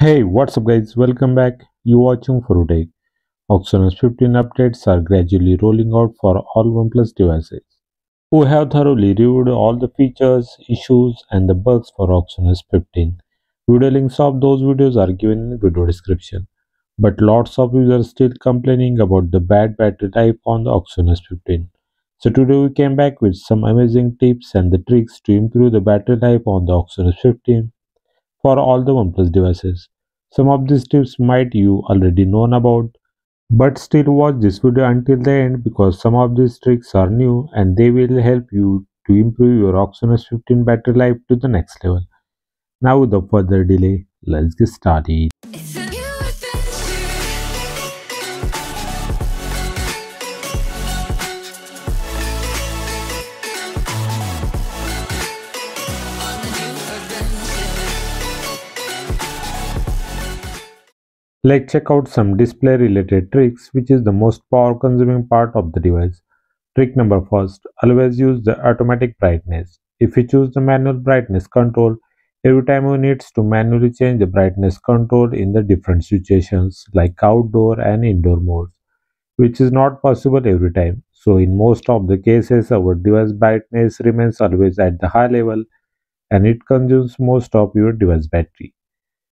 Hey, what's up guys? Welcome back. You watching Fruitake. OxygenOS 15 updates are gradually rolling out for all OnePlus devices. We have thoroughly reviewed all the features, issues, and the bugs for Oxygen 15. Video links of those videos are given in the video description. But lots of users still complaining about the bad battery life on the Oxygen 15. So today we came back with some amazing tips and the tricks to improve the battery life on the Oxygen 15 for all the OnePlus devices. Some of these tips might you already known about, but still watch this video until the end because some of these tricks are new and they will help you to improve your Oxygen 15 battery life to the next level. Now without further delay, let's get started. Let's check out some display related tricks which is the most power consuming part of the device. Trick number first, always use the automatic brightness. If you choose the manual brightness control, every time you need to manually change the brightness control in the different situations like outdoor and indoor modes, which is not possible every time. So in most of the cases, our device brightness remains always at the high level and it consumes most of your device battery.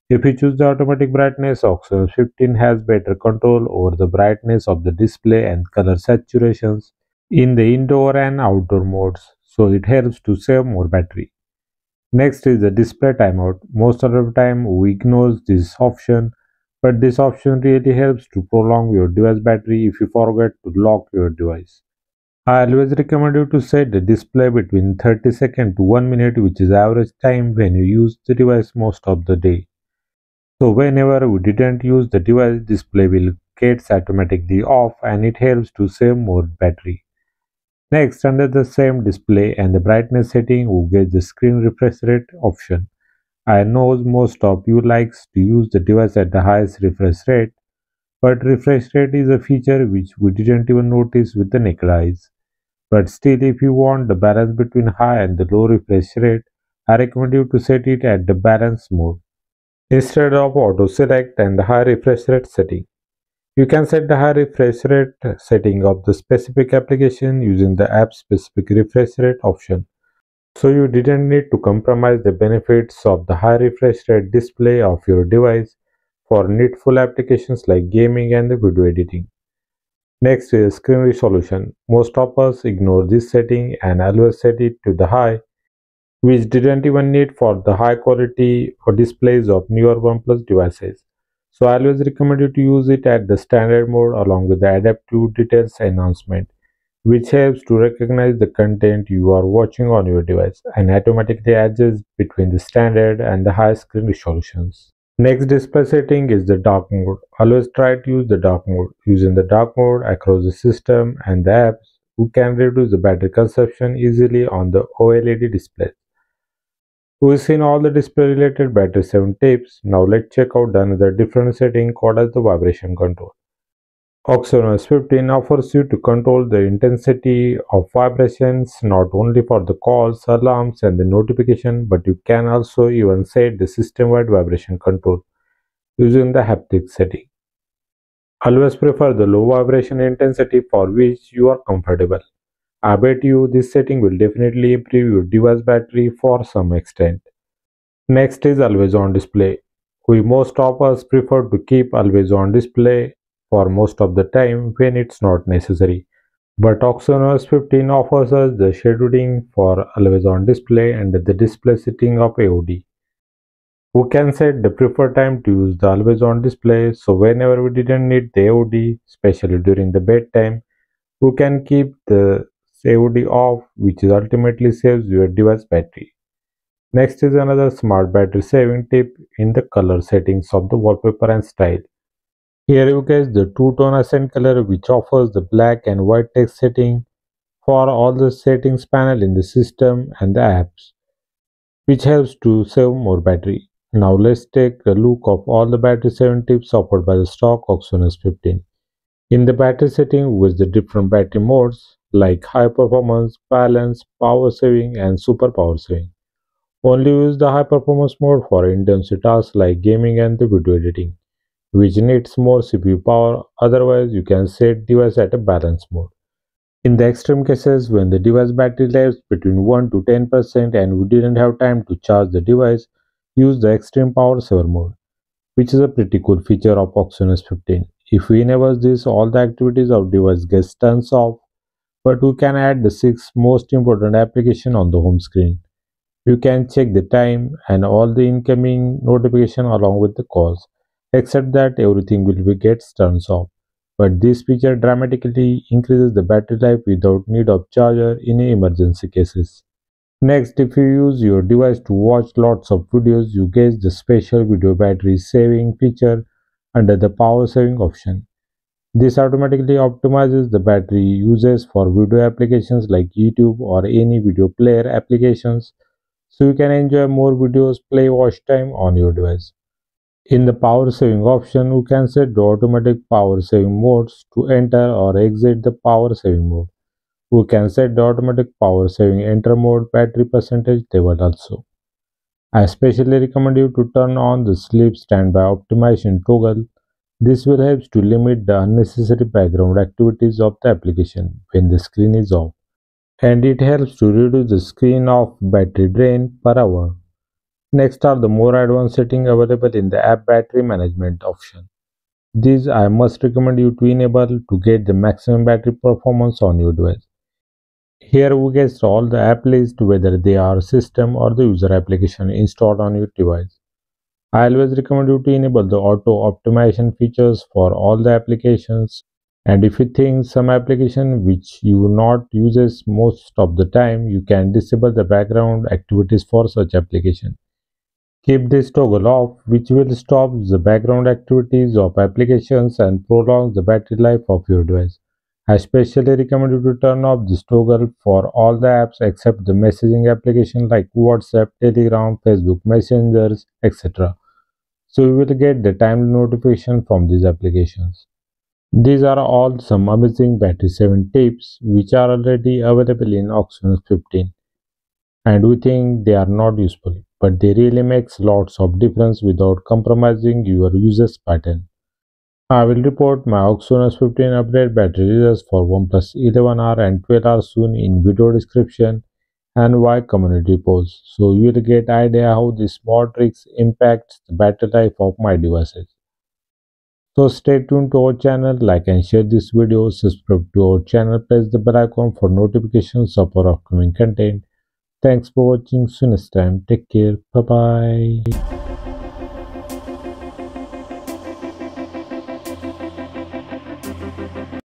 If you choose the automatic brightness, Oxygen 15 has better control over the brightness of the display and color saturations in the indoor and outdoor modes, so it helps to save more battery. Next is the display timeout. Most of the time we ignore this option, but this option really helps to prolong your device battery if you forget to lock your device. I always recommend you to set the display between 30 seconds to 1 minute which is average time when you use the device most of the day. So whenever we didn't use the device, display will get automatically off and it helps to save more battery. Next, under the same display and the brightness setting, we get the screen refresh rate option. I know most of you likes to use the device at the highest refresh rate, but refresh rate is a feature which we didn't even notice with the naked eyes. But still, if you want the balance between high and the low refresh rate, I recommend you to set it at the balance mode instead of auto select and the high refresh rate setting. You can set the high refresh rate setting of the specific application using the app specific refresh rate option. So you didn't need to compromise the benefits of the high refresh rate display of your device for needful applications like gaming and the video editing. Next is screen resolution. Most of us ignore this setting and always set it to the high which didn't even need for the high quality or displays of newer OnePlus devices. So I always recommend you to use it at the standard mode along with the adaptive details enhancement, which helps to recognize the content you are watching on your device and automatically adjusts between the standard and the high screen resolutions. Next display setting is the dark mode. Always try to use the dark mode. Using the dark mode across the system and the apps, you can reduce the battery consumption easily on the OLED displays. We've seen all the display related battery 7 tips. Now let's check out another different setting called as the vibration control. OxygenOS 15 offers you to control the intensity of vibrations not only for the calls, alarms and the notification but you can also even set the system-wide vibration control using the haptic setting. Always prefer the low vibration intensity for which you are comfortable. I bet you this setting will definitely improve your device battery for some extent. Next is always on display. We most of us prefer to keep always on display for most of the time when it's not necessary. But OxygenOS 15 offers us the scheduling for always on display and the display setting of AOD. We can set the preferred time to use the always on display so whenever we didn't need the AOD, especially during the bedtime, we can keep the AOD off which is ultimately saves your device battery. Next is another smart battery saving tip in the color settings of the wallpaper and style. Here you get the two-tone accent color which offers the black and white text setting for all the settings panel in the system and the apps which helps to save more battery. Now let's take a look of all the battery saving tips offered by the stock OxygenOS 15. In the battery setting with the different battery modes, like high performance, balance, power saving, and super power saving. Only use the high performance mode for intensive tasks like gaming and the video editing, which needs more CPU power. Otherwise, you can set device at a balance mode. In the extreme cases, when the device battery lives between 1 to 10% and we didn't have time to charge the device, use the extreme power saver mode, which is a pretty cool feature of OxygenOS 15. If we enable this, all the activities of device gets turned off, but we can add the 6 most important application on the home screen. You can check the time and all the incoming notification along with the calls, except that everything will be gets turned off. But this feature dramatically increases the battery life without need of charger in emergency cases. Next, if you use your device to watch lots of videos, you get the special video battery saving feature under the power saving option. This automatically optimizes the battery uses for video applications like YouTube or any video player applications so you can enjoy more videos play watch time on your device. In the power saving option, you can set the automatic power saving modes to enter or exit the power saving mode. We can set the automatic power saving enter mode battery percentage level also. I especially recommend you to turn on the sleep standby optimization toggle. This will help to limit the unnecessary background activities of the application when the screen is off and it helps to reduce the screen off battery drain per hour. Next are the more advanced settings available in the app battery management option. These I must recommend you to enable to get the maximum battery performance on your device. Here we get all the app list whether they are system or the user application installed on your device. I always recommend you to enable the auto optimization features for all the applications. And if you think some application which you not uses most of the time you can disable the background activities for such application. Keep this toggle off which will stop the background activities of applications and prolong the battery life of your device. I especially recommend you to turn off this toggle for all the apps except the messaging application like whatsapp telegram facebook messengers etc so you will get the timely notification from these applications. These are all some amazing battery saving tips which are already available in OxygenOS 15 and we think they are not useful but they really makes lots of difference without compromising your users pattern. I will report my OxygenOS 15 update battery results for OnePlus 11R and 12R soon in video description and why community post so you will get idea how these small tricks impacts the battery life of my devices. So stay tuned to our channel, like and share this video, subscribe to our channel, press the bell icon for notifications of our upcoming content. Thanks for watching, see you next time, take care, bye bye.